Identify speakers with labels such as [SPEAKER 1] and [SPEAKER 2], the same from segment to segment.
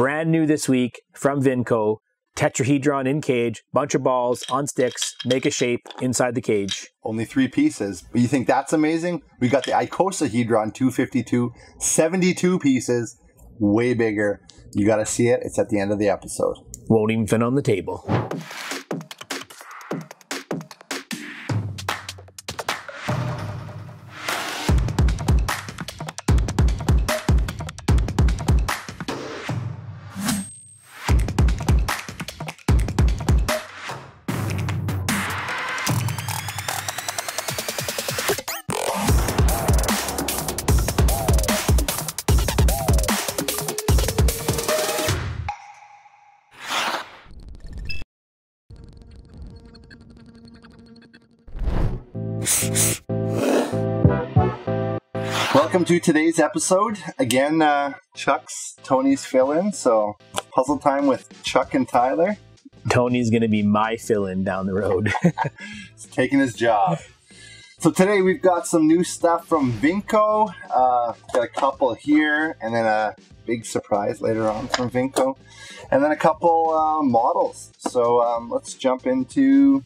[SPEAKER 1] Brand new this week from Vinco. Tetrahedron in cage, bunch of balls on sticks, make a shape inside the cage.
[SPEAKER 2] Only three pieces. But you think that's amazing? We got the icosahedron 252, 72 pieces, way bigger. You got to see it. It's at the end of the episode.
[SPEAKER 1] Won't even fit on the table.
[SPEAKER 2] Welcome to today's episode. Again, uh, Chuck's Tony's fill in. So, puzzle time with Chuck and Tyler.
[SPEAKER 1] Tony's going to be my fill in down the road.
[SPEAKER 2] He's taking his job. So, today we've got some new stuff from Vinco. Uh, got a couple here, and then a big surprise later on from Vinco, and then a couple uh, models. So, um, let's jump into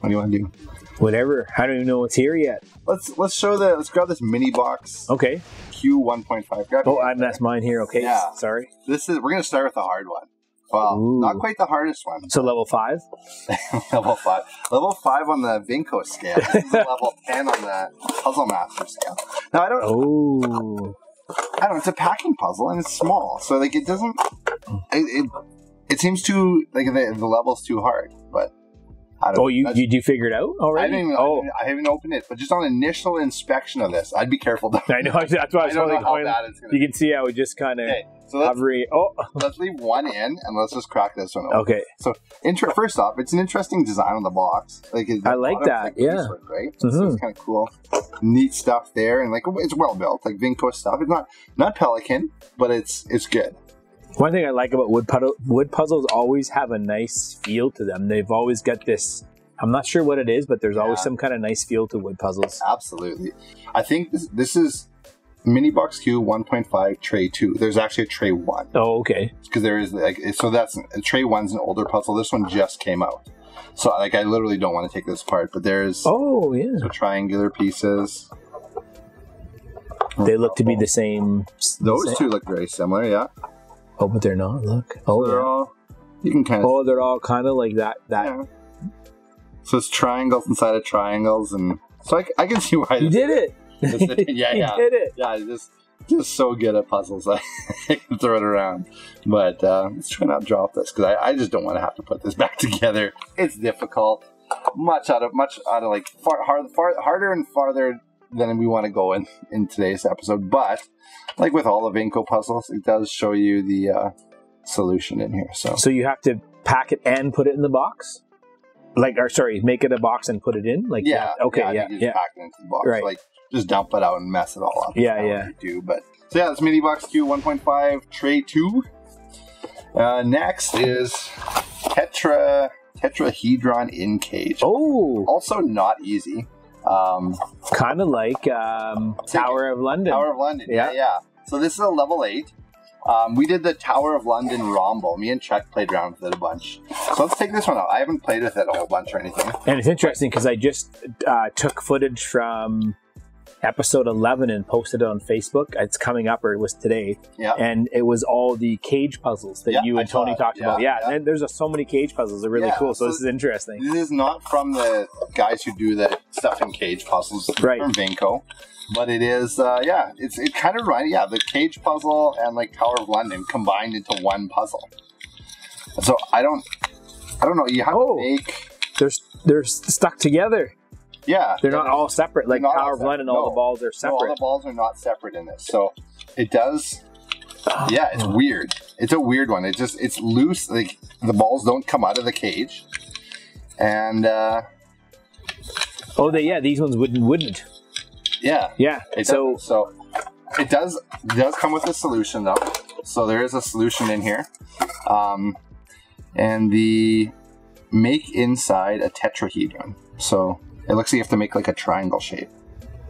[SPEAKER 2] what do you want to do?
[SPEAKER 1] Whatever. I don't even know what's here yet.
[SPEAKER 2] Let's let's show the let's grab this mini box
[SPEAKER 1] Okay.
[SPEAKER 2] Q 1.5.
[SPEAKER 1] Oh,
[SPEAKER 2] it.
[SPEAKER 1] and that's mine here. Okay.
[SPEAKER 2] Yeah.
[SPEAKER 1] Sorry.
[SPEAKER 2] This is we're gonna start with the hard one. Well,
[SPEAKER 1] Ooh.
[SPEAKER 2] not quite the hardest one.
[SPEAKER 1] So level five.
[SPEAKER 2] level five. Level five on the Vinco scale. This is level ten on the Puzzle Master scale. Now I don't
[SPEAKER 1] Oh.
[SPEAKER 2] I don't know, it's a packing puzzle and it's small. So like it doesn't it it, it seems too like the, the level's too hard, but
[SPEAKER 1] Oh, you you, you figured it out
[SPEAKER 2] I
[SPEAKER 1] already?
[SPEAKER 2] haven't, even,
[SPEAKER 1] oh,
[SPEAKER 2] I haven't opened it, but just on initial inspection of this, I'd be careful. Though.
[SPEAKER 1] I know. That's why I
[SPEAKER 2] I
[SPEAKER 1] was
[SPEAKER 2] don't how
[SPEAKER 1] going.
[SPEAKER 2] bad it's gonna
[SPEAKER 1] You can see how it just kind of.
[SPEAKER 2] Okay, so let's,
[SPEAKER 1] hovering. Oh,
[SPEAKER 2] let's leave one in and let's just crack this one open.
[SPEAKER 1] okay.
[SPEAKER 2] So, inter- first off, it's an interesting design on the box. Like it's-
[SPEAKER 1] I like that,
[SPEAKER 2] like,
[SPEAKER 1] yeah.
[SPEAKER 2] right. So
[SPEAKER 1] Mhm.
[SPEAKER 2] it's kind of cool, neat stuff there, and like it's well built, like Vinco stuff. It's not not Pelikan, but it's it's good.
[SPEAKER 1] One thing I like about wood puddle, wood puzzles always have a nice feel to them. They've always got this. I'm not sure what it is, but there's always some kind of nice feel to wood puzzles.
[SPEAKER 2] Absolutely, I think this this is Mini Box Q 1.5 Tray Two. There's actually a Tray One
[SPEAKER 1] Oh, okay.
[SPEAKER 2] because there is like so that's Tray One's an older puzzle. This one just came out, so like I literally don't want to take this apart. But there's
[SPEAKER 1] Oh, yeah.
[SPEAKER 2] the triangular pieces.
[SPEAKER 1] They look to be the same.
[SPEAKER 2] Those
[SPEAKER 1] same-
[SPEAKER 2] two look very similar, yeah.
[SPEAKER 1] Oh, but they're not. Look. Oh,
[SPEAKER 2] they're
[SPEAKER 1] yeah.
[SPEAKER 2] all you can kind of
[SPEAKER 1] Oh, they're all kind of like that. That
[SPEAKER 2] Yeah. So it's triangles inside of triangles, and so I, I can see why.
[SPEAKER 1] you did it.
[SPEAKER 2] this- yeah, yeah,
[SPEAKER 1] did it.
[SPEAKER 2] yeah. Just, just so good at puzzles. I can throw it around, but uh, let's try not to drop this because I, I just don't want to have to put this back together. It's difficult, much out of much out of like far hard, far harder and farther than we want to go in in today's episode. But like with all of Vinco puzzles, it does show you the uh, solution in here. So
[SPEAKER 1] So you have to pack it and put it in the box. Like, or sorry, make it a box and put it in. Like,
[SPEAKER 2] Yeah.
[SPEAKER 1] Okay. Yeah. Yeah.
[SPEAKER 2] you just pack it into the box.
[SPEAKER 1] Right.
[SPEAKER 2] Like just dump it out and mess it all up.
[SPEAKER 1] Yeah, yeah.
[SPEAKER 2] do. But so yeah, it's mini box Q 1.5 tray two. Uh, next is tetra tetrahedron in cage.
[SPEAKER 1] Oh,
[SPEAKER 2] Also not easy. Um,
[SPEAKER 1] kind of like um, Tower of London.
[SPEAKER 2] Tower of London. Yeah,
[SPEAKER 1] Yeah.
[SPEAKER 2] So this is a level eight. Um, we did the Tower of London Rombol. Me and Chuck played around with it a bunch. So let's take this one out. I haven't played with it a whole bunch or anything.
[SPEAKER 1] And it's interesting because I just uh, took footage from episode 11 and posted it on Facebook. It's coming up, or it was today.
[SPEAKER 2] Yeah.
[SPEAKER 1] And it was all the cage puzzles that
[SPEAKER 2] Yeah,
[SPEAKER 1] you and Tony talked
[SPEAKER 2] Yeah,
[SPEAKER 1] about. Yeah,
[SPEAKER 2] yeah.
[SPEAKER 1] and there's a, so many cage puzzles. They're really cool. So,
[SPEAKER 2] so-
[SPEAKER 1] this is interesting.
[SPEAKER 2] This is not from the guys who do the stuff in cage puzzles
[SPEAKER 1] Right.
[SPEAKER 2] from Vinco, but it is uh, yeah, it's it kind of right yeah the cage puzzle and like Tower of London combined into one puzzle. So I don't I don't know you have
[SPEAKER 1] Oh.
[SPEAKER 2] to make
[SPEAKER 1] They're, they're stuck together.
[SPEAKER 2] Yeah
[SPEAKER 1] They're not all separate. Like
[SPEAKER 2] They're not all
[SPEAKER 1] Tower of
[SPEAKER 2] separate,
[SPEAKER 1] all
[SPEAKER 2] no.
[SPEAKER 1] the balls are separate.
[SPEAKER 2] no, all the balls are not separate in this. So it does yeah it's weird. It's a weird one. It just it's loose like the balls don't come out of the cage. And uh,
[SPEAKER 1] oh, they yeah, these ones wouldn't wouldn't.
[SPEAKER 2] yeah,
[SPEAKER 1] Yeah.
[SPEAKER 2] It
[SPEAKER 1] so
[SPEAKER 2] does, so it does does come with a solution though. So there is a solution in here, um, and the make inside a tetrahedron. So it looks like you have to make like a triangle shape,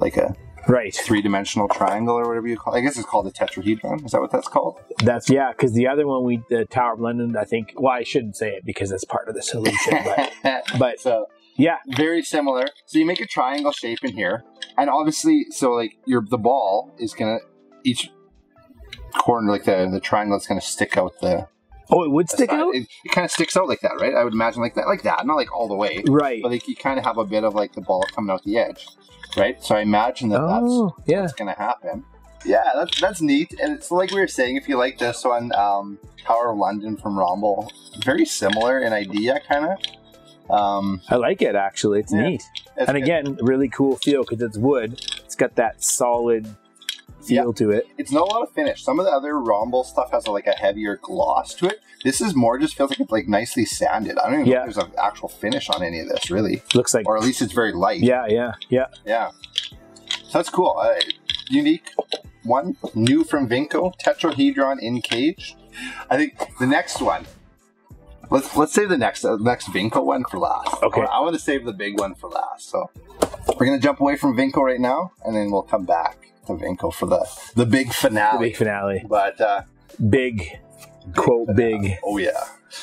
[SPEAKER 2] like a
[SPEAKER 1] Right.
[SPEAKER 2] three dimensional triangle or whatever you call. it. I guess it's called a tetrahedron. Is that what that's called?
[SPEAKER 1] That's yeah, because the other one we the Tower of London, I think. Well, I shouldn't say it because it's part of the solution, but but
[SPEAKER 2] so
[SPEAKER 1] yeah,
[SPEAKER 2] very similar. So you make a triangle shape in here, and obviously, so like your the ball is gonna each corner like the the triangle is gonna stick out the.
[SPEAKER 1] Oh, it would stick
[SPEAKER 2] side.
[SPEAKER 1] out,
[SPEAKER 2] It, it kind of sticks out like that, right? I would imagine like that, like that, not like all the way,
[SPEAKER 1] right?
[SPEAKER 2] but like you kind of have a bit of like the ball coming out the edge, right? So I imagine that that's
[SPEAKER 1] Oh, yeah,
[SPEAKER 2] what's gonna happen. Yeah, that's that's neat, and it's like we were saying. If you like this one, um, Tower of London from Rombol, very similar in idea, kind of. Um,
[SPEAKER 1] I like it actually. It's
[SPEAKER 2] Yeah.
[SPEAKER 1] neat,
[SPEAKER 2] it's
[SPEAKER 1] and
[SPEAKER 2] good.
[SPEAKER 1] again, really cool feel because it's wood. It's got that solid feel to it.
[SPEAKER 2] it's not a lot of finish. Some of the other Rombol stuff has a, like a heavier gloss to it. This is more just feels like it's like nicely sanded. I don't even
[SPEAKER 1] Yeah.
[SPEAKER 2] know if there's an actual finish on any of this, really,
[SPEAKER 1] Looks like
[SPEAKER 2] or at least it's very light.
[SPEAKER 1] yeah, yeah, yeah.
[SPEAKER 2] yeah. So that's cool. Uh, unique one, new from Vinco, tetrahedron in cage. I think the next one. Let's let's save the next uh, next Vinco one for last.
[SPEAKER 1] Okay.
[SPEAKER 2] I want to save the big one for last. So we're gonna jump away from Vinco right now, and then we'll come back to Vinco for the the big
[SPEAKER 1] The
[SPEAKER 2] finale.
[SPEAKER 1] big finale,
[SPEAKER 2] But uh,
[SPEAKER 1] big quote, big.
[SPEAKER 2] oh yeah.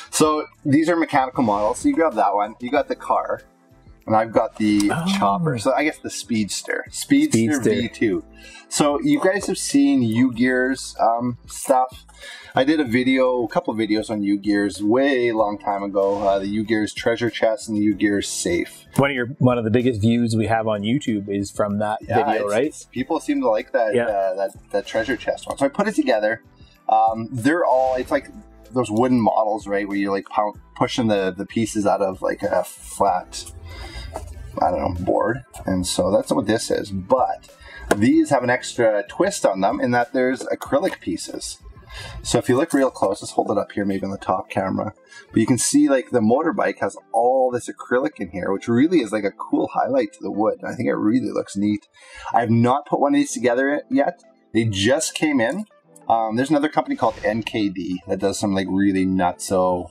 [SPEAKER 2] So these are mechanical models. So you grab that one. You got the car, and I've got the
[SPEAKER 1] Oh.
[SPEAKER 2] chopper. So I guess the Speedster, Speedster,
[SPEAKER 1] Speedster.
[SPEAKER 2] V2. So you guys have seen Ugears um, stuff. I did a video, a couple videos on Ugears way long time ago. Uh, the Ugears treasure chest and the U Gears safe.
[SPEAKER 1] One of your one of the biggest views we have on YouTube is from that video,
[SPEAKER 2] it's-
[SPEAKER 1] right?
[SPEAKER 2] it's- People seem to like that
[SPEAKER 1] Yeah.
[SPEAKER 2] uh, that that treasure chest one. So I put it together. Um, they're all it's like those wooden models, right? Where you're like pushing the the pieces out of like a flat, I don't know, board. And so that's what this is. But these have an extra twist on them in that there's acrylic pieces. So if you look real close, let's hold it up here, maybe on the top camera. But you can see like the motorbike has all this acrylic in here, which really is like a cool highlight to the wood. I think it really looks neat. I have not put one of these together yet. They just came in. Um, there's another company called NKD that does some like really nutso,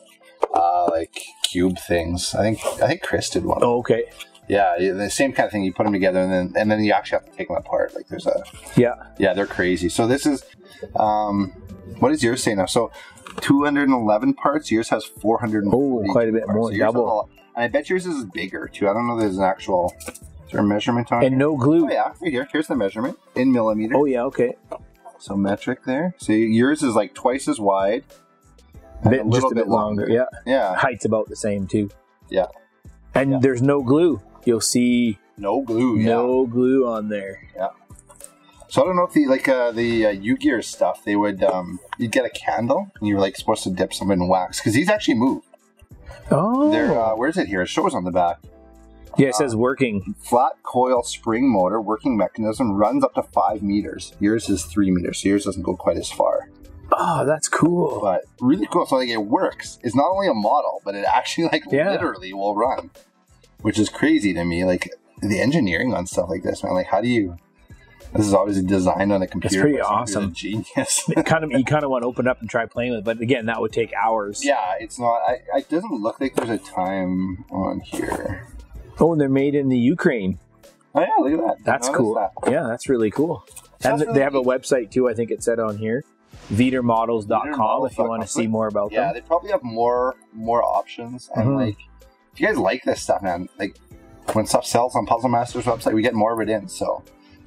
[SPEAKER 2] uh, like cube things. I think I think Chris did one.
[SPEAKER 1] Oh, okay.
[SPEAKER 2] Yeah, the same kind of thing. You put them together, and then and then you actually have to take them apart. Like there's a
[SPEAKER 1] Yeah.
[SPEAKER 2] yeah, they're crazy. So this is, um, what does yours say now? So 211 parts. Yours has 400.
[SPEAKER 1] Oh, quite a bit
[SPEAKER 2] parts.
[SPEAKER 1] more,
[SPEAKER 2] So
[SPEAKER 1] double.
[SPEAKER 2] a lot- And I bet yours is bigger too. I don't know. if There's an actual. Is there a measurement on?
[SPEAKER 1] And
[SPEAKER 2] it?
[SPEAKER 1] no glue.
[SPEAKER 2] Oh yeah, right here. Here's the measurement in millimeter.
[SPEAKER 1] Oh yeah, okay.
[SPEAKER 2] So metric there. So yours is like twice as wide.
[SPEAKER 1] Bit, just a bit longer. Yeah.
[SPEAKER 2] Yeah.
[SPEAKER 1] Height's about the same too.
[SPEAKER 2] Yeah.
[SPEAKER 1] And
[SPEAKER 2] Yeah.
[SPEAKER 1] there's no glue. You'll see
[SPEAKER 2] No glue. Yeah.
[SPEAKER 1] no glue on there. Yeah.
[SPEAKER 2] So I don't know if the like uh, the uh, Ugear stuff they would um you'd get a candle and you're like supposed to dip some in wax because these actually move.
[SPEAKER 1] Oh.
[SPEAKER 2] They're uh, where's it here? It shows on the back.
[SPEAKER 1] yeah, it says working.
[SPEAKER 2] Flat coil spring motor working mechanism runs up to five meters. Yours is three meters, so yours doesn't go quite as far.
[SPEAKER 1] Oh, that's cool.
[SPEAKER 2] But really cool. So like it works. It's not only a model, but it actually like
[SPEAKER 1] Yeah.
[SPEAKER 2] literally will run, which is crazy to me. Like the engineering on stuff like this, man. Like how do you? This is obviously designed on a computer. It's pretty
[SPEAKER 1] awesome.
[SPEAKER 2] Genius.
[SPEAKER 1] It kind of you kind of want to open up and try playing with, it, but again, that would take hours.
[SPEAKER 2] yeah, it's not. I, it doesn't look like there's a time on here.
[SPEAKER 1] Oh, and they're made in the Ukraine.
[SPEAKER 2] Oh yeah, look at that.
[SPEAKER 1] That's cool.
[SPEAKER 2] that.
[SPEAKER 1] Yeah, that's really cool. And
[SPEAKER 2] that's
[SPEAKER 1] they have a website too. I think it said on here, VeterModels.com. If you want to see more about that.
[SPEAKER 2] Yeah,
[SPEAKER 1] them.
[SPEAKER 2] they probably have more more options. And
[SPEAKER 1] Mhm.
[SPEAKER 2] like, if you guys like this stuff, man, like when stuff sells on Puzzle Masters website, we get more of it in. So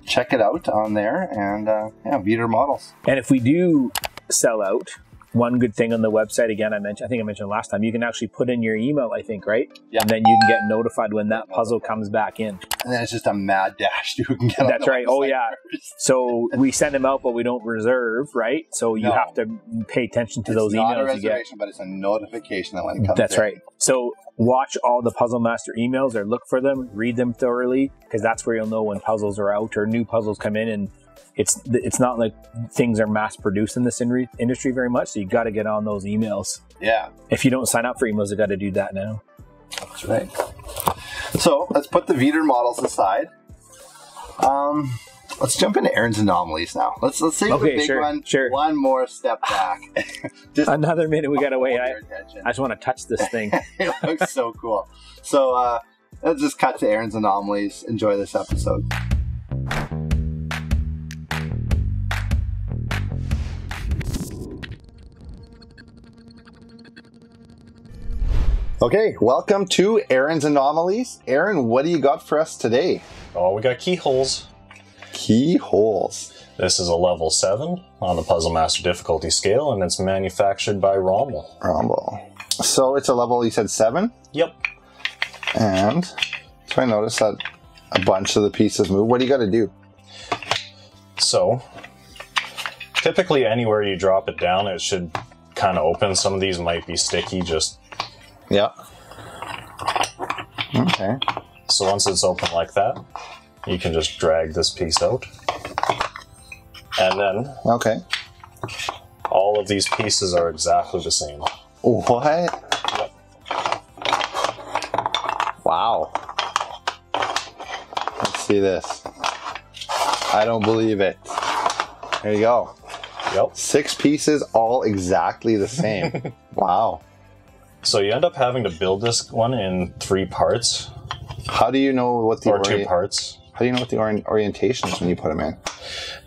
[SPEAKER 2] check it out on there, and uh, yeah, Veter models.
[SPEAKER 1] And if we do sell out, one good thing on the website again, I mentioned, I think I mentioned last time, you can actually put in your email. I think right,
[SPEAKER 2] Yeah.
[SPEAKER 1] and then you can get notified when that puzzle comes back in.
[SPEAKER 2] And then it's just a mad dash to who can get.
[SPEAKER 1] That's right. Oh, yeah.
[SPEAKER 2] first.
[SPEAKER 1] So we send them out, but we don't reserve, right? So you
[SPEAKER 2] No.
[SPEAKER 1] have to pay attention to
[SPEAKER 2] It's
[SPEAKER 1] those
[SPEAKER 2] not a
[SPEAKER 1] emails you get.
[SPEAKER 2] reservation, but it's a notification that when it comes.
[SPEAKER 1] That's
[SPEAKER 2] in.
[SPEAKER 1] right. So watch all the Puzzle Master emails or look for them, read them thoroughly, because that's where you'll know when puzzles are out or new puzzles come in. And it's it's not like things are mass produced in this in- industry very much. So you got to get on those emails.
[SPEAKER 2] Yeah,
[SPEAKER 1] If you don't sign up for emails, you got to do that now.
[SPEAKER 2] that's right. So let's put the Veter models aside. Um, let's jump into Aaron's anomalies now. Let's let's save
[SPEAKER 1] Okay,
[SPEAKER 2] the big
[SPEAKER 1] sure,
[SPEAKER 2] one.
[SPEAKER 1] sure.
[SPEAKER 2] One more step back. Just
[SPEAKER 1] Another minute, we got to wait. I. I just want to touch this thing.
[SPEAKER 2] it looks so cool. So uh, let's just cut to Aaron's anomalies. Enjoy this episode. Okay, welcome to Aaron's Anomalies. Aaron, what do you got for us today?
[SPEAKER 3] Oh, we got keyholes.
[SPEAKER 2] Keyholes.
[SPEAKER 3] This is a level 7 on the Puzzle Master difficulty scale, and it's manufactured by Rombol.
[SPEAKER 2] Rombol. So it's a level, you said seven?
[SPEAKER 3] Yep.
[SPEAKER 2] And so I noticed that a bunch of the pieces move. What do you got to do?
[SPEAKER 3] So, typically anywhere you drop it down, it should kind of open. Some of these might be sticky, just
[SPEAKER 2] Yeah. Okay.
[SPEAKER 3] so once it's open like that, you can just drag this piece out. And then
[SPEAKER 2] Okay.
[SPEAKER 3] all of these pieces are exactly the same.
[SPEAKER 2] What?
[SPEAKER 3] Yep.
[SPEAKER 2] Wow. Let's see this. I don't believe it. There you go.
[SPEAKER 3] Yep.
[SPEAKER 2] Six pieces, all exactly the same. wow.
[SPEAKER 3] So you end up having to build this one in three parts
[SPEAKER 2] How do you know what the
[SPEAKER 3] or two
[SPEAKER 2] ori-
[SPEAKER 3] parts.
[SPEAKER 2] How do you know what the ori- orientation is when you put them in?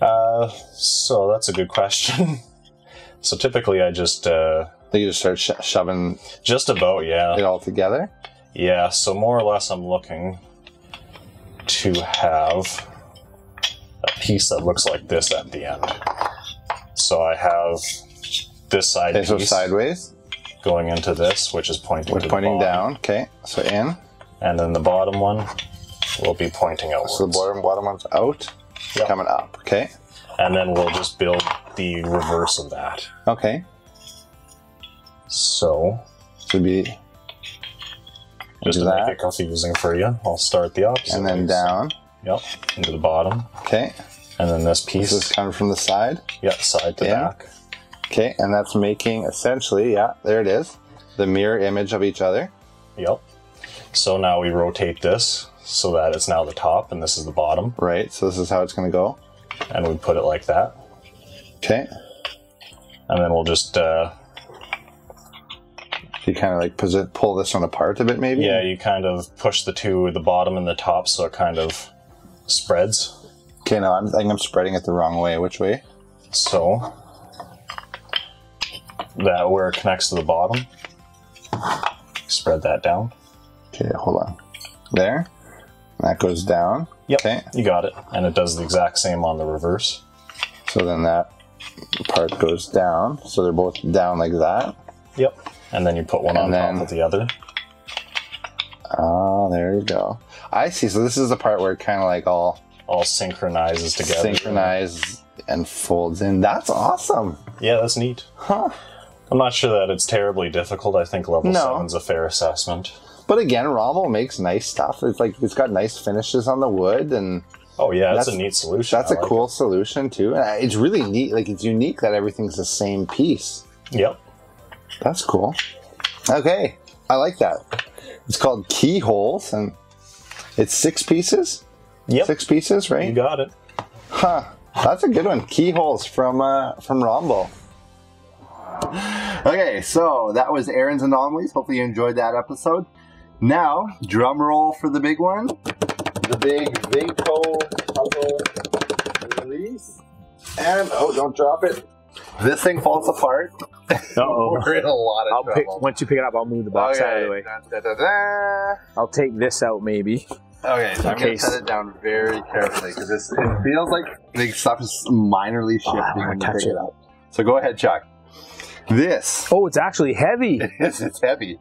[SPEAKER 3] Uh, so that's a good question. so typically, I just uh,
[SPEAKER 2] you just start sho- shoving
[SPEAKER 3] just about yeah
[SPEAKER 2] it all together.
[SPEAKER 3] yeah. So more or less, I'm looking to have a piece that looks like this at the end. So I have this side
[SPEAKER 2] Okay, so
[SPEAKER 3] piece
[SPEAKER 2] sideways,
[SPEAKER 3] going into this, which is pointing to
[SPEAKER 2] pointing down. Okay, so in.
[SPEAKER 3] and then the bottom one will be pointing outwards.
[SPEAKER 2] So the bottom bottom one's out,
[SPEAKER 3] Yep.
[SPEAKER 2] coming up. Okay,
[SPEAKER 3] and then we'll just build the reverse of that.
[SPEAKER 2] okay.
[SPEAKER 3] So
[SPEAKER 2] So be
[SPEAKER 3] just to
[SPEAKER 2] that.
[SPEAKER 3] make it confusing for you, I'll start the opposite.
[SPEAKER 2] and then
[SPEAKER 3] ways.
[SPEAKER 2] down.
[SPEAKER 3] Yep, into the bottom,
[SPEAKER 2] Okay,
[SPEAKER 3] and then this
[SPEAKER 2] this
[SPEAKER 3] piece.
[SPEAKER 2] is coming from the side.
[SPEAKER 3] Yep, side to
[SPEAKER 2] Yeah.
[SPEAKER 3] back.
[SPEAKER 2] Okay, and that's making essentially, yeah, there it is, the mirror image of each other.
[SPEAKER 3] Yep. So now we rotate this so that it's now the top and this is the bottom,
[SPEAKER 2] Right. So this is how it's going to go.
[SPEAKER 3] and we put it like that,
[SPEAKER 2] Okay.
[SPEAKER 3] and then we'll just uh,
[SPEAKER 2] You kind of like pull this one apart a bit, maybe.
[SPEAKER 3] yeah, you kind of push the two, the bottom and the top, so it kind of spreads.
[SPEAKER 2] Okay. now I'm, I think I'm spreading it the wrong way. Which way?
[SPEAKER 3] So that where it connects to the bottom, spread that down.
[SPEAKER 2] Okay. Hold on. There. That goes down.
[SPEAKER 3] Yep,
[SPEAKER 2] Okay.
[SPEAKER 3] you got it, and it does the exact same on the reverse.
[SPEAKER 2] So then that part goes down. So they're both down like that.
[SPEAKER 3] Yep. And then you put one
[SPEAKER 2] And
[SPEAKER 3] on
[SPEAKER 2] then-
[SPEAKER 3] top of the other.
[SPEAKER 2] Ah, there you go. I see. So this is the part where it kind of like all
[SPEAKER 3] All synchronizes together.
[SPEAKER 2] synchronizes and folds in. That's awesome.
[SPEAKER 3] Yeah, that's neat.
[SPEAKER 2] Huh.
[SPEAKER 3] I'm not sure that it's terribly difficult. I think level
[SPEAKER 2] No.
[SPEAKER 3] seven's a fair assessment.
[SPEAKER 2] But again, Rombol makes nice stuff. It's like it's got nice finishes on the wood, and
[SPEAKER 3] Oh yeah, that's,
[SPEAKER 2] That's-
[SPEAKER 3] a neat solution.
[SPEAKER 2] that's
[SPEAKER 3] I
[SPEAKER 2] a
[SPEAKER 3] like
[SPEAKER 2] cool solution too. And it's really neat. Like it's unique that everything's the same piece.
[SPEAKER 3] Yep.
[SPEAKER 2] That's cool. Okay, I like that. It's called keyholes, and it's six pieces.
[SPEAKER 3] Yep.
[SPEAKER 2] Six pieces, right?
[SPEAKER 3] You got it.
[SPEAKER 2] Huh. That's a good one. Keyholes from uh, from Rombol. Okay, so that was Aaron's Anomalies. Hopefully you enjoyed that episode. Now, drum roll for the big one. The big Vinco puzzle release. And oh, don't drop it. This thing falls apart.
[SPEAKER 1] Uh-oh.
[SPEAKER 2] We're in a lot of
[SPEAKER 1] I'll pick,
[SPEAKER 2] trouble.
[SPEAKER 1] once you pick it up, I'll move the box out of the way.
[SPEAKER 2] Da, da, da, da.
[SPEAKER 1] I'll take this out maybe.
[SPEAKER 2] Okay, so I'm going to
[SPEAKER 1] case.
[SPEAKER 2] set it down very carefully because it feels like the stuff is minorly oh, shifting
[SPEAKER 1] Oh,
[SPEAKER 2] when you
[SPEAKER 1] touch
[SPEAKER 2] pick it
[SPEAKER 1] it.
[SPEAKER 2] up. So go ahead, Chuck. This
[SPEAKER 1] Oh, it's actually heavy.
[SPEAKER 2] It is. it's heavy.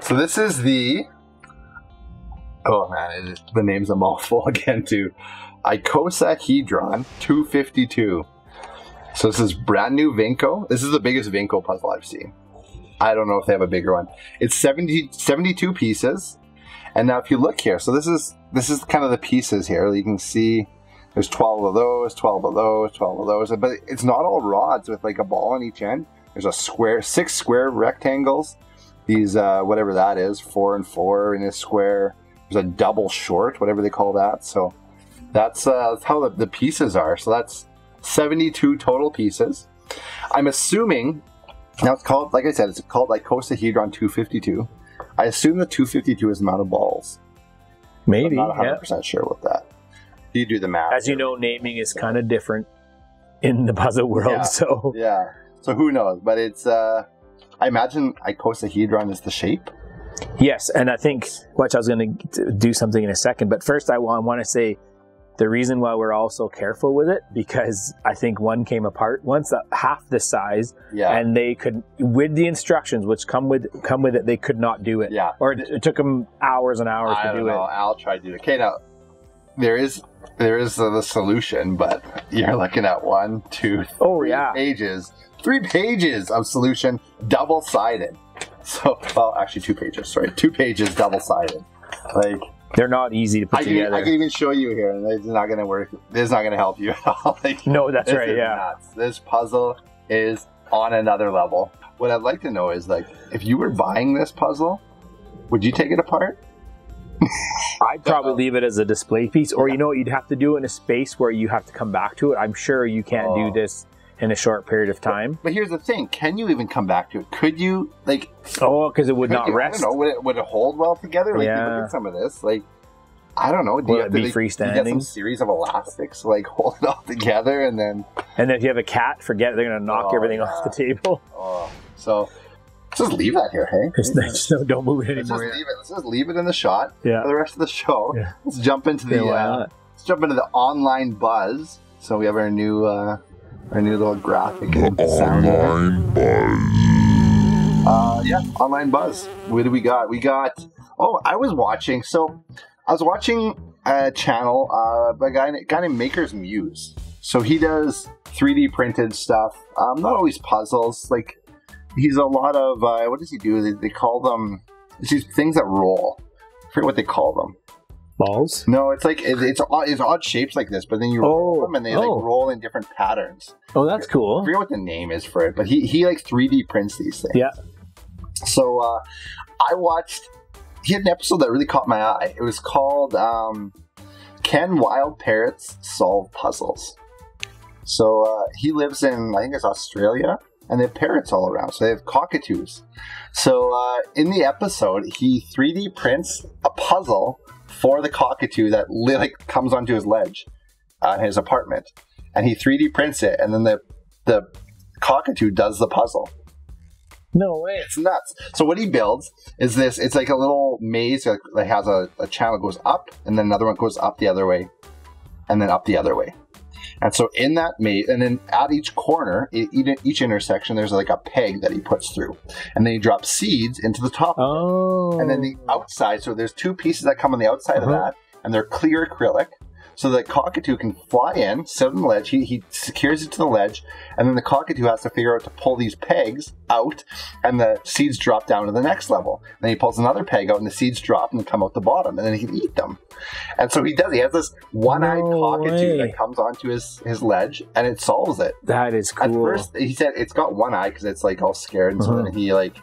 [SPEAKER 2] So this is the oh man, is, the name's a mouthful again too. Icosahedron 252. So this is brand new Vinco. This is the biggest Vinco puzzle I've seen. I don't know if they have a bigger one. It's 70, 72 pieces. And now if you look here, so this is this is kind of the pieces here. You can see there's 12 of those, 12 of those, 12 of those, but it's not all rods with like a ball on each end. There's a square, six square rectangles. These, uh, whatever that is, four and four in a square. There's a double short, whatever they call that. So that's, uh, that's how the, the pieces are. So that's 72 total pieces. I'm assuming, now it's called, like I said, it's called Icosahedron 252. I assume the 252 is the amount of balls.
[SPEAKER 1] Maybe.
[SPEAKER 2] I'm not 100% sure with that. You do the math.
[SPEAKER 1] As you know, naming is kind of different in the puzzle world.
[SPEAKER 2] Yeah.
[SPEAKER 1] So
[SPEAKER 2] Yeah. So who knows? But it's uh I imagine icosahedron is the shape.
[SPEAKER 1] Yes, and I think watch I was going to do something in a second, but first I want to say the reason why we're all so careful with it because I think one came apart once uh, half the size,
[SPEAKER 2] Yeah.
[SPEAKER 1] and they could with the instructions which come with come with it, they could not do it.
[SPEAKER 2] yeah.
[SPEAKER 1] or it, it took them hours and hours
[SPEAKER 2] I
[SPEAKER 1] to do
[SPEAKER 2] know.
[SPEAKER 1] it.
[SPEAKER 2] I'll try to do it. Okay, now there is there is the solution, but you're looking at one, two,
[SPEAKER 1] Oh
[SPEAKER 2] three
[SPEAKER 1] yeah,
[SPEAKER 2] pages, three pages of solution, double sided. So, well, actually, two pages. Sorry, two pages, double sided. Like
[SPEAKER 1] they're not easy to put
[SPEAKER 2] I can,
[SPEAKER 1] together.
[SPEAKER 2] I can even show you here, and it's not going to work. It's not going to help you at all. like,
[SPEAKER 1] no, that's right. Yeah,
[SPEAKER 2] nuts. This puzzle is on another level. What I'd like to know is like, if you were buying this puzzle, would you take it apart?
[SPEAKER 1] I'd probably leave it as a display piece, or you know what, you'd have to do in a space where you have to come back to it. I'm sure you can't
[SPEAKER 2] Oh.
[SPEAKER 1] do this in a short period of time.
[SPEAKER 2] But here's the thing: can you even come back to it? Could you like?
[SPEAKER 1] Oh, because it would not
[SPEAKER 2] you,
[SPEAKER 1] rest.
[SPEAKER 2] I don't know. Would it, would it hold well together? Like, you
[SPEAKER 1] Yeah.
[SPEAKER 2] look at some of this, like. I don't know. Do
[SPEAKER 1] Will
[SPEAKER 2] you
[SPEAKER 1] it
[SPEAKER 2] have to
[SPEAKER 1] be
[SPEAKER 2] like, do you get some
[SPEAKER 1] freestanding?
[SPEAKER 2] series of elastics to, like hold it all together, and then
[SPEAKER 1] And then if you have a cat, forget it, they're going to knock
[SPEAKER 2] Oh,
[SPEAKER 1] everything
[SPEAKER 2] yeah.
[SPEAKER 1] off the table.
[SPEAKER 2] oh, so let's just leave that here, hey?
[SPEAKER 1] Just, just don't- don't move it
[SPEAKER 2] Let's just
[SPEAKER 1] anymore.
[SPEAKER 2] leave it. Let's just leave it in the shot
[SPEAKER 1] Yeah.
[SPEAKER 2] for the rest of the show.
[SPEAKER 1] Yeah.
[SPEAKER 2] Let's jump into the
[SPEAKER 1] Yeah,
[SPEAKER 2] uh, let's jump into the online buzz. So we have our new uh, our new little graphic and sound. Online Uh, yeah, online buzz. What do we got? We got. Oh, I was watching. So I was watching a channel uh, by a guy, a guy named Maker's Muse. So he does 3D printed stuff. Um, not always puzzles. Like he's a lot of uh, what does he do? They, they call them it's these things that roll. I forget what they call them.
[SPEAKER 1] Balls?
[SPEAKER 2] No, it's like it, it's odd, it's odd shapes like this, but then you roll
[SPEAKER 1] Oh,
[SPEAKER 2] them and they
[SPEAKER 1] oh.
[SPEAKER 2] like roll in different patterns.
[SPEAKER 1] Oh, that's
[SPEAKER 2] I
[SPEAKER 1] cool.
[SPEAKER 2] forget what the name is for it, but he he like 3D prints these things.
[SPEAKER 1] Yeah.
[SPEAKER 2] So uh, I watched. He had an episode that really caught my eye. It was called um, "Can Wild Parrots Solve Puzzles?" So uh, he lives in I think it's Australia, and they have parrots all around. So they have cockatoos. So uh, in the episode, he 3D prints a puzzle for the cockatoo that li- like comes onto his ledge, uh, his apartment, and he 3D prints it, and then the the cockatoo does the puzzle.
[SPEAKER 1] No way.
[SPEAKER 2] It's nuts. So what he builds is this. It's like a little maze that has a, a channel that goes up, and then another one goes up the other way, and then up the other way. And so in that maze, and then at each corner, each intersection, there's like a peg that he puts through, and then he drops seeds into the top.
[SPEAKER 1] Oh.
[SPEAKER 2] And then the outside, so there's two pieces that come on the outside of
[SPEAKER 1] Uh-huh.
[SPEAKER 2] that, and they're clear acrylic. So the cockatoo can fly in, sit on the ledge. He, he secures it to the ledge, and then the cockatoo has to figure out to pull these pegs out, and the seeds drop down to the next level. Then he pulls another peg out, and the seeds drop and come out the bottom, and then he can eat them. And so he does. He has this one-eyed
[SPEAKER 1] No
[SPEAKER 2] cockatoo
[SPEAKER 1] way.
[SPEAKER 2] that comes onto his his ledge, and it solves it.
[SPEAKER 1] that is cool.
[SPEAKER 2] At first, he said it's got one eye because it's like all scared, and so
[SPEAKER 1] Uh-huh.
[SPEAKER 2] then he like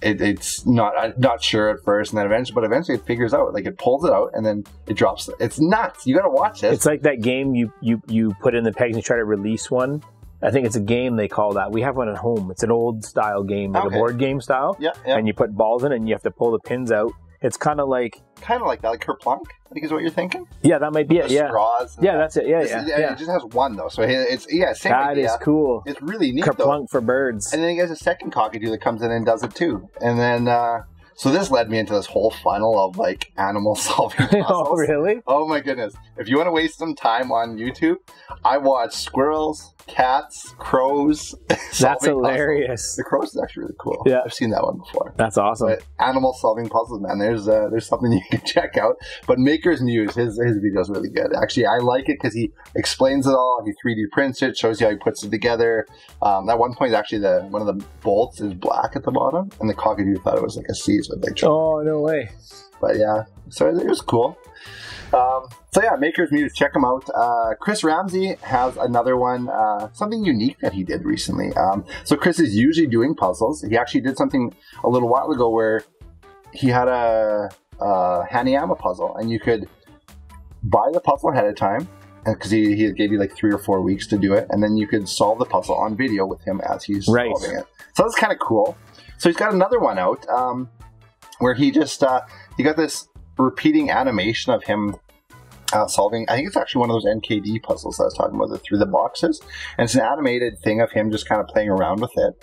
[SPEAKER 2] it, it's not not sure at first, and then eventually, but eventually it figures out. Like it pulls it out, and then it drops. It's nuts. You got to watch this.
[SPEAKER 1] It's like that game you, you, you put in the pegs and you try to release one. I think it's a game they call that. We have one at home. It's an old style game, like
[SPEAKER 2] Okay.
[SPEAKER 1] a board game style.
[SPEAKER 2] yeah, yeah,
[SPEAKER 1] And you put balls in it and you have to pull the pins out. It's kind of like,
[SPEAKER 2] kind of like that, like Kerplunk. I think is what you're thinking.
[SPEAKER 1] yeah, that might be it. Yeah.
[SPEAKER 2] straws.
[SPEAKER 1] Yeah,
[SPEAKER 2] that.
[SPEAKER 1] that's it. Yeah, yeah.
[SPEAKER 2] is-
[SPEAKER 1] yeah.
[SPEAKER 2] It just has one though, so it's yeah, same
[SPEAKER 1] That
[SPEAKER 2] idea.
[SPEAKER 1] is cool.
[SPEAKER 2] It's really neat though.
[SPEAKER 1] Kerplunk for birds.
[SPEAKER 2] And then he has a second cockatoo that comes in and does it too. And then uh so this led me into this whole funnel of like animal solving puzzles.
[SPEAKER 1] oh, really?
[SPEAKER 2] Oh my goodness. If you want to waste some time on YouTube, I watch squirrels, cats, crows.
[SPEAKER 1] That's hilarious.
[SPEAKER 2] Puzzles. The crows is actually really cool.
[SPEAKER 1] Yeah.
[SPEAKER 2] I've seen that one before.
[SPEAKER 1] That's awesome.
[SPEAKER 2] But animal solving puzzles, man. There's uh, there's something you can check out. But Maker's Muse, his his video is really good. Actually, I like it because he explains it all. He 3D prints it, shows you how he puts it together. Um, at one point, actually, the one of the bolts is black at the bottom, and the cockatoo thought it was like a C, so they tried.
[SPEAKER 1] Oh, no way.
[SPEAKER 2] But yeah, so it was cool. Um, so yeah, Maker's Muse, check him out. Uh, Chris Ramsey has another one, uh, something unique that he did recently. Um, so Chris is usually doing puzzles. He actually did something a little while ago where he had a, a Hanayama puzzle, and you could buy the puzzle ahead of time because he, he gave you like three or four weeks to do it, and then you could solve the puzzle on video with him as he's
[SPEAKER 1] Right.
[SPEAKER 2] solving it. So that's kind of cool. So he's got another one out um, where he just uh, he got this repeating animation of him uh, solving. I think it's actually one of those NKD puzzles I was talking about, the through the boxes, and it's an animated thing of him just kind of playing around with it.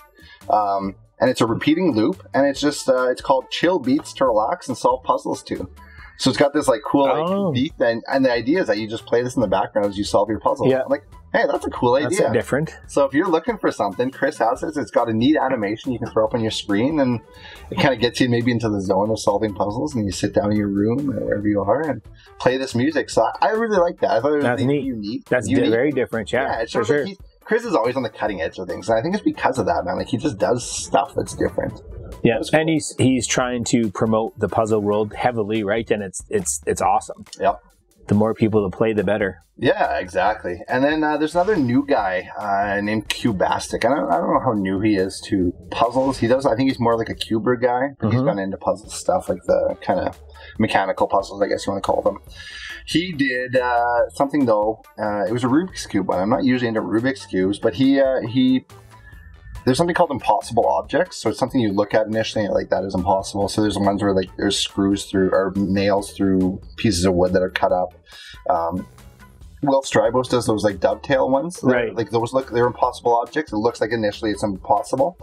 [SPEAKER 2] Um, and it's a repeating loop, and it's just uh, it's called Chill Beats to relax and solve puzzles to. So it's got this like cool like
[SPEAKER 1] Oh.
[SPEAKER 2] beat, and, and the idea is that you just play this in the background as you solve your puzzle.
[SPEAKER 1] Yeah.
[SPEAKER 2] I'm like, hey, that's a cool
[SPEAKER 1] That's
[SPEAKER 2] idea.
[SPEAKER 1] different.
[SPEAKER 2] So if you're looking for something, Chris has this. It's got a neat animation you can throw up on your screen, and it kind of gets you maybe into the zone of solving puzzles. And you sit down in your room or wherever you are and play this music. So I, I really like that. I thought it was
[SPEAKER 1] That's neat.
[SPEAKER 2] unique.
[SPEAKER 1] That's di-
[SPEAKER 2] unique.
[SPEAKER 1] very different. Yeah,
[SPEAKER 2] yeah, it
[SPEAKER 1] for
[SPEAKER 2] like
[SPEAKER 1] sure.
[SPEAKER 2] he's, Chris is always on the cutting edge of things, and I think it's because of that, man. Like he just does stuff that's different.
[SPEAKER 1] Yeah,
[SPEAKER 2] cool.
[SPEAKER 1] and he's he's trying to promote the puzzle world heavily, right? And it's it's it's awesome.
[SPEAKER 2] Yep.
[SPEAKER 1] The more people to play, the better.
[SPEAKER 2] Yeah, exactly. And then uh, there's another new guy uh, named Cubastic. I don't, I don't know how new he is to puzzles. He does. I think he's more like a cuber guy. But He's
[SPEAKER 1] Mhm.
[SPEAKER 2] gone into puzzle stuff, like the kind of mechanical puzzles, I guess you want to call them. He did uh, something though. Uh, it was a Rubik's cube one. I'm not usually into Rubik's cubes, but he uh, he. There's something called impossible objects. So it's something you look at initially and you're like that is impossible. So there's ones where like there's screws through or nails through pieces of wood that are cut up. Um, Wil Strijbos does those like dovetail ones, They're-
[SPEAKER 1] Right.
[SPEAKER 2] Like those look they're impossible objects. It looks like initially it's impossible.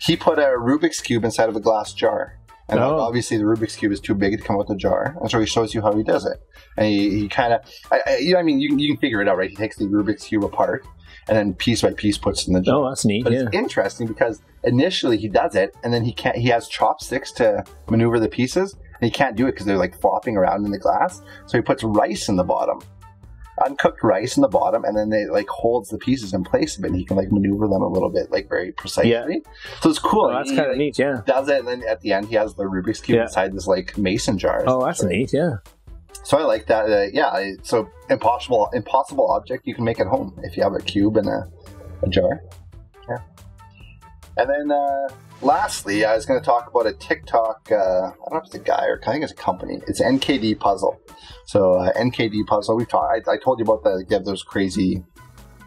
[SPEAKER 2] He put a Rubik's cube inside of a glass jar, and
[SPEAKER 1] Oh.
[SPEAKER 2] obviously the Rubik's cube is too big to come out the jar, and so he shows you how he does it. And he, he kind of, I, I, you know, I mean, you, can- you can figure it out, right? He takes the Rubik's cube apart, and then piece by piece puts it in the jar.
[SPEAKER 1] Oh, that's neat.
[SPEAKER 2] But
[SPEAKER 1] Yeah.
[SPEAKER 2] it's interesting because initially he does it, and then he can't. He has chopsticks to maneuver the pieces, and he can't do it because they're like flopping around in the glass. So he puts rice in the bottom, uncooked rice in the bottom, and then they like holds the pieces in place a bit. And he can like maneuver them a little bit, like very precisely.
[SPEAKER 1] Yeah.
[SPEAKER 2] So it's cool.
[SPEAKER 1] Oh, that's kind of neat. Yeah.
[SPEAKER 2] Does it, and then at the end he has the Rubik's cube
[SPEAKER 1] Yeah.
[SPEAKER 2] inside this like mason jar.
[SPEAKER 1] Oh, that's neat. Yeah.
[SPEAKER 2] So I like that. Uh, yeah. So impossible, impossible object you can make at home if you have a cube and a, a jar. Yeah. And then uh, lastly, I was going to talk about a TikTok. Uh, I don't know if it's a guy or I think it's a company. It's NKD Puzzle. So uh, NKD Puzzle. We talked. I, I told you about the they have those crazy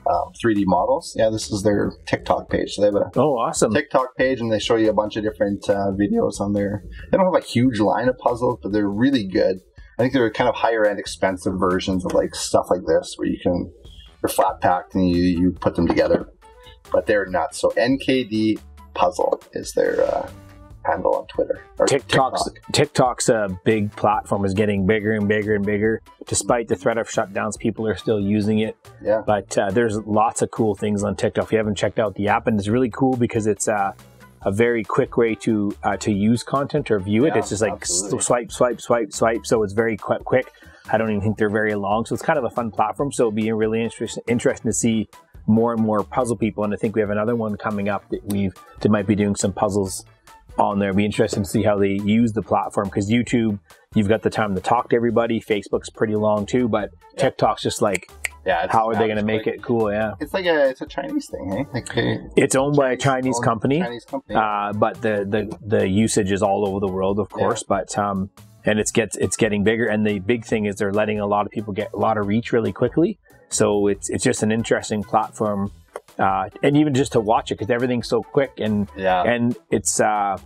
[SPEAKER 2] um, 3D models. Yeah, this is their TikTok page. So they have a
[SPEAKER 1] Oh, awesome.
[SPEAKER 2] TikTok page and they show you a bunch of different uh, videos on there. They don't have a huge line of puzzles, but they're really good. I think they're kind of higher end, expensive versions of like stuff like this where you can they're flat packed and you, you put them together. But they're nuts. So NKD Puzzle is their uh, handle on Twitter. Or
[SPEAKER 1] TikTok's
[SPEAKER 2] TikTok.
[SPEAKER 1] TikTok's a big platform is getting bigger and bigger and bigger. Despite the threat of shutdowns, people are still using it.
[SPEAKER 2] Yeah.
[SPEAKER 1] But uh, there's lots of cool things on TikTok. If you haven't checked out the app, and it's really cool because it's uh, a very quick way to uh, to use content or view it.
[SPEAKER 2] Yeah,
[SPEAKER 1] it's just like
[SPEAKER 2] absolutely.
[SPEAKER 1] swipe, swipe, swipe, swipe. So it's very quick. quick. I don't even think they're very long. So it's kind of a fun platform. So it'll be really interest- interesting to see more and more puzzle people. And I think we have another one coming up that we've that might be doing some puzzles on there. It'll be interesting to see how they use the platform because YouTube, you've got the time to talk to everybody. Facebook's pretty long too, but
[SPEAKER 2] Yeah.
[SPEAKER 1] TikTok's just like,
[SPEAKER 2] Yeah. it's-
[SPEAKER 1] how are they going to make
[SPEAKER 2] like-
[SPEAKER 1] it cool? Yeah.
[SPEAKER 2] It's like a it's a Chinese thing, eh? Like a
[SPEAKER 1] It's owned by a Chinese company,
[SPEAKER 2] Chinese company.
[SPEAKER 1] uh, but the, the the usage is all over the world, of course. But um, and it's gets it's getting bigger. And the big thing is they're letting a lot of people get a lot of reach really quickly. So it's it's just an interesting platform, uh, and even just to watch it because everything's so quick and
[SPEAKER 2] yeah.
[SPEAKER 1] and it's uh,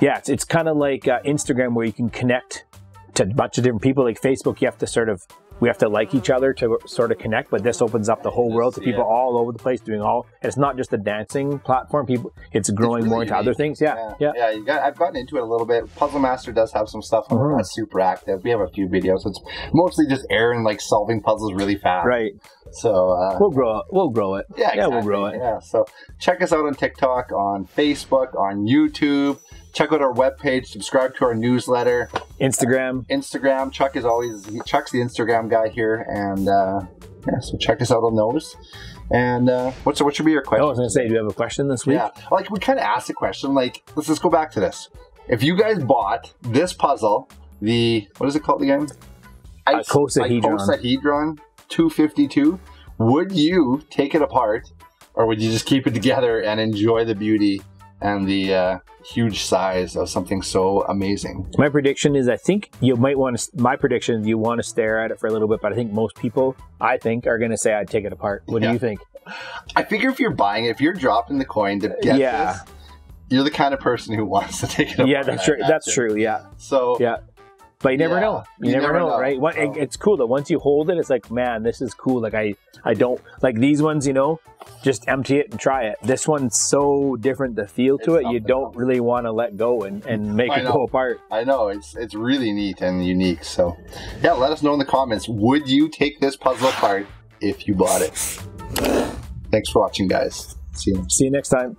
[SPEAKER 1] yeah, it's it's kind of like uh, Instagram where you can connect to a bunch of different people. Like Facebook, you have to sort of we have to like each other to sort of connect, but this opens up the whole world to people
[SPEAKER 2] it.
[SPEAKER 1] all over the place doing all. And it's not just a dancing platform. People, it's growing
[SPEAKER 2] really
[SPEAKER 1] more into other things. Yeah, yeah.
[SPEAKER 2] yeah. You got, I've gotten into it a little bit. Puzzle Master does have some stuff.
[SPEAKER 1] Mhm.
[SPEAKER 2] not super active. We have a few videos. It's mostly just Aaron like solving puzzles really fast.
[SPEAKER 1] Right.
[SPEAKER 2] So uh,
[SPEAKER 1] We'll grow. it. We'll grow it.
[SPEAKER 2] yeah,
[SPEAKER 1] yeah, we'll grow it.
[SPEAKER 2] Yeah. So check us out on TikTok, on Facebook, on YouTube. Check out our webpage. Subscribe to our newsletter.
[SPEAKER 1] Instagram.
[SPEAKER 2] Instagram. Chuck is always he, Chuck's the Instagram guy here, and uh, yeah. So check us out on those. And uh, what's what should be your question?
[SPEAKER 1] Oh, I was gonna say, do you have a question this week?
[SPEAKER 2] Yeah, like we kind of asked a question. Like, let's just go back to this. If you guys bought this puzzle, the what is it called again?
[SPEAKER 1] Icosahedron.
[SPEAKER 2] Icosahedron 252. Would you take it apart, or would you just keep it together and enjoy the beauty and the uh, huge size of something so amazing?
[SPEAKER 1] My prediction is I think you might want to, my prediction you want to stare at it for a little bit, but I think most people, I think, are going to say I'd take it apart. What
[SPEAKER 2] Yeah.
[SPEAKER 1] do you think?
[SPEAKER 2] I figure if you're buying it, if you're dropping the coin to get
[SPEAKER 1] Yeah.
[SPEAKER 2] this, you're the kind of person who wants to take it apart.
[SPEAKER 1] yeah, that's true. That's true. Yeah.
[SPEAKER 2] So
[SPEAKER 1] Yeah. But you never
[SPEAKER 2] Yeah,
[SPEAKER 1] know. You,
[SPEAKER 2] you
[SPEAKER 1] never,
[SPEAKER 2] never
[SPEAKER 1] know,
[SPEAKER 2] know.
[SPEAKER 1] right? What, it-
[SPEAKER 2] Oh.
[SPEAKER 1] it's cool though. Once you hold it, it's like, man, this is cool. Like I, I don't like these ones. You know, just empty it and try it. This one's so different. The feel to
[SPEAKER 2] It's
[SPEAKER 1] it, you don't really want to let go and and make
[SPEAKER 2] I
[SPEAKER 1] it
[SPEAKER 2] know.
[SPEAKER 1] go apart.
[SPEAKER 2] I know it's it's really neat and unique. So, yeah, let us know in the comments. Would you take this puzzle apart if you bought it? Thanks for watching, guys. See you.
[SPEAKER 1] See you next time.